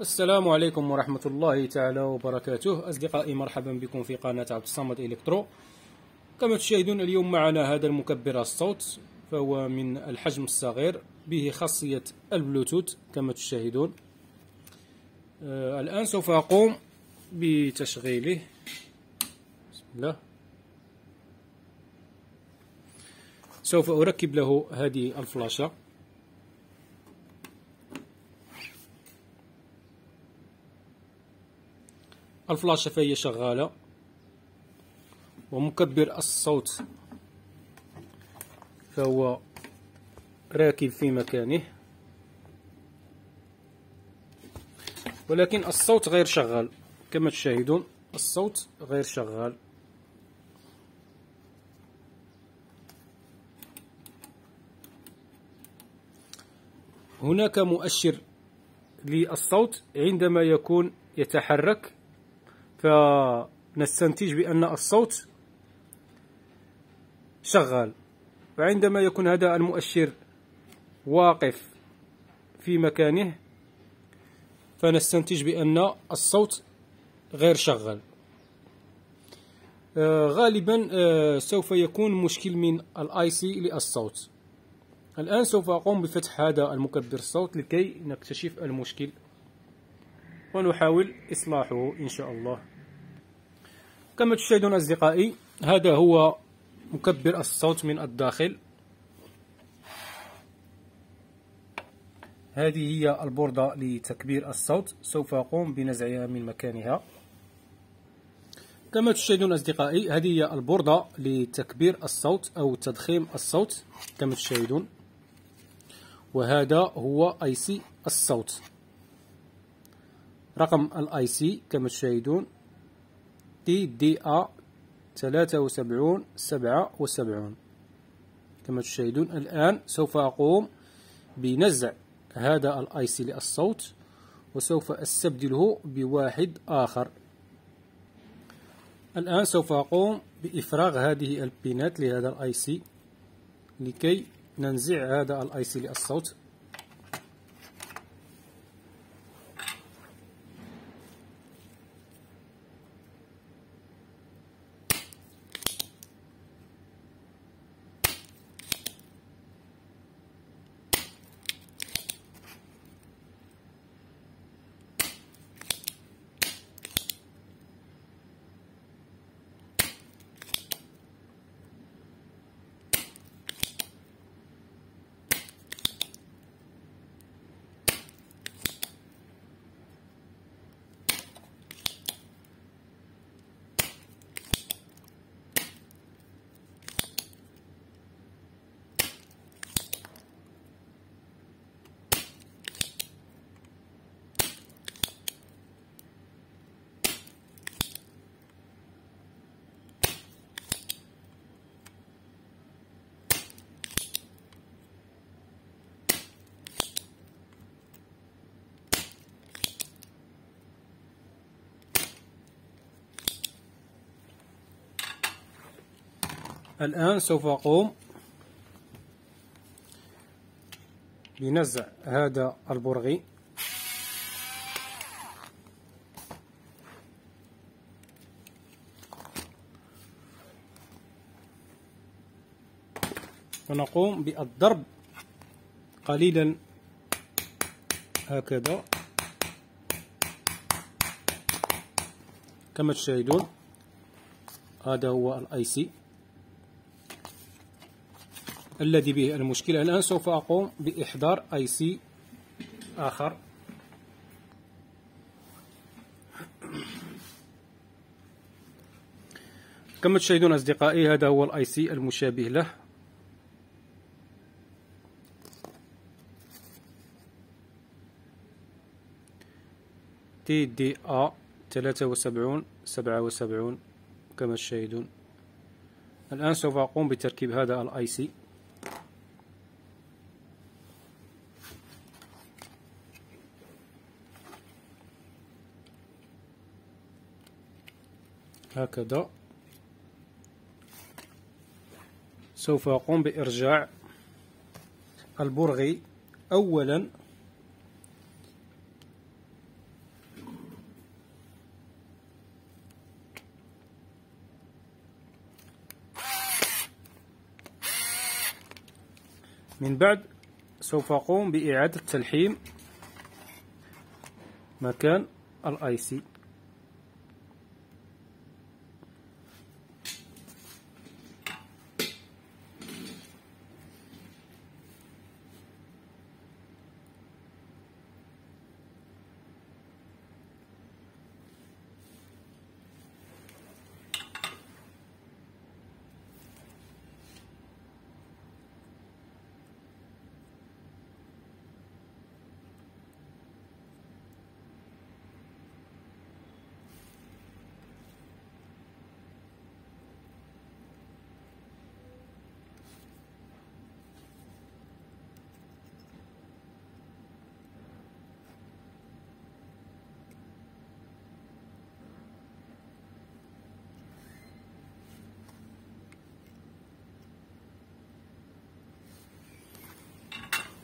السلام عليكم ورحمة الله تعالى وبركاته. أصدقائي مرحبا بكم في قناة عبد الصمد إلكترو. كما تشاهدون اليوم معنا هذا المكبر الصوت فهو من الحجم الصغير به خاصية البلوتوث كما تشاهدون. آه الآن سوف أقوم بتشغيله. بسم الله. سوف أركب له هذه الفلاشة. الفلاشة فهي شغالة. ومكبر الصوت. فهو راكب في مكانه. ولكن الصوت غير شغال. كما تشاهدون الصوت غير شغال. هناك مؤشر للصوت عندما يكون يتحرك. فنستنتج بأن الصوت شغال. وعندما يكون هذا المؤشر واقف في مكانه فنستنتج بأن الصوت غير شغال. آه غالبا آه سوف يكون مشكل من ال IC للصوت. الآن سوف أقوم بفتح هذا المكبر الصوت لكي نكتشف المشكل. ونحاول إصلاحه إن شاء الله. كما تشاهدون أصدقائي هذا هو مكبر الصوت من الداخل. هذه هي البوردة لتكبير الصوت. سوف أقوم بنزعها من مكانها. كما تشاهدون أصدقائي هذه هي البوردة لتكبير الصوت أو تضخيم الصوت كما تشاهدون. وهذا هو IC الصوت. رقم ال IC كما تشاهدون TDA ثلاثة وسبعون سبعة وسبعون. كما تشاهدون الآن سوف أقوم بنزع هذا ال IC للصوت وسوف أستبدله بواحد آخر. الآن سوف أقوم بإفراغ هذه البينات لهذا ال IC لكي ننزع هذا الاي سي للصوت. الآن سوف أقوم بنزع هذا البرغي. ونقوم بالضرب قليلا هكذا. كما تشاهدون هذا هو ال IC. الذي به المشكلة. الآن سوف أقوم بإحضار IC آخر. كما تشاهدون أصدقائي هذا هو ال IC المشابه له. TD وسبعون سبعة وسبعون كما تشاهدون. الآن سوف أقوم بتركيب هذا ال IC. هكذا. سوف أقوم بإرجاع البرغي أولا. من بعد سوف أقوم بإعادة تلحيم مكان الأي سي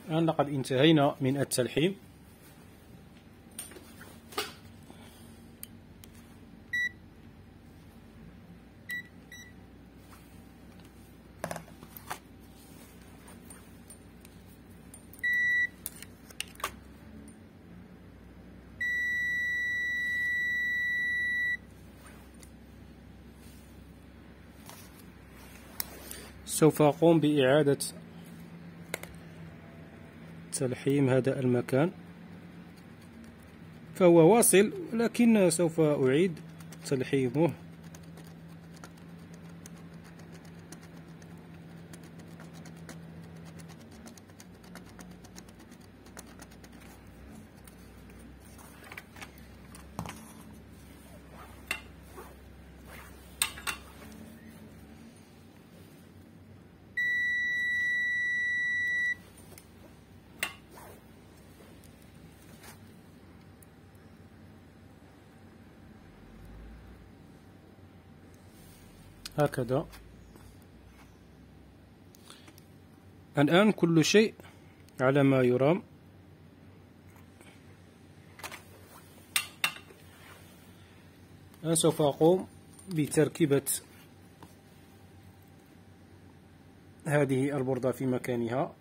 الآن لقد انتهينا من التلحيم سوف أقوم بإعادة تلحيم هذا المكان. فهو واصل لكن سوف أعيد تلحيمه. هكذا. الآن كل شيء على ما يرام. الآن سوف أقوم بتركيبة هذه البردة في مكانها.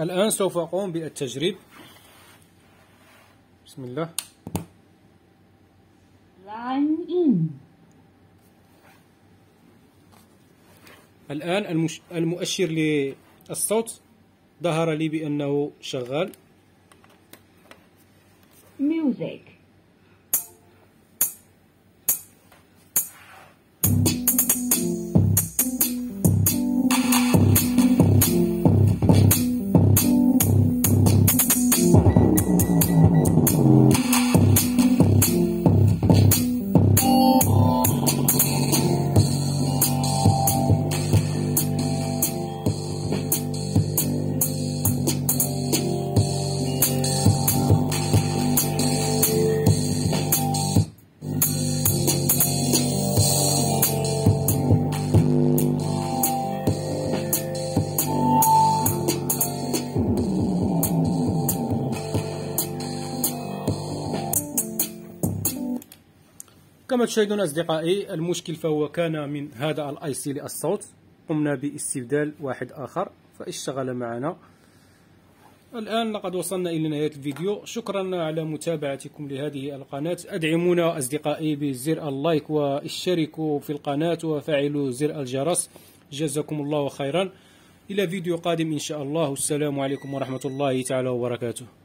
الآن سوف أقوم بالتجريب بسم الله. الآن المش... المؤشر للصوت ظهر لي بأنه شغال Music. كما تشاهدون أصدقائي المشكل فهو كان من هذا ال IC للصوت قمنا باستبدال واحد آخر فاشتغل معنا. الآن لقد وصلنا إلى نهاية الفيديو. شكرا على متابعتكم لهذه القناة. أدعمونا أصدقائي بزر ال like واشتركوا في القناة وفعلوا زر الجرس. جزاكم الله خيرا. إلى فيديو قادم إن شاء الله. السلام عليكم ورحمة الله تعالى وبركاته.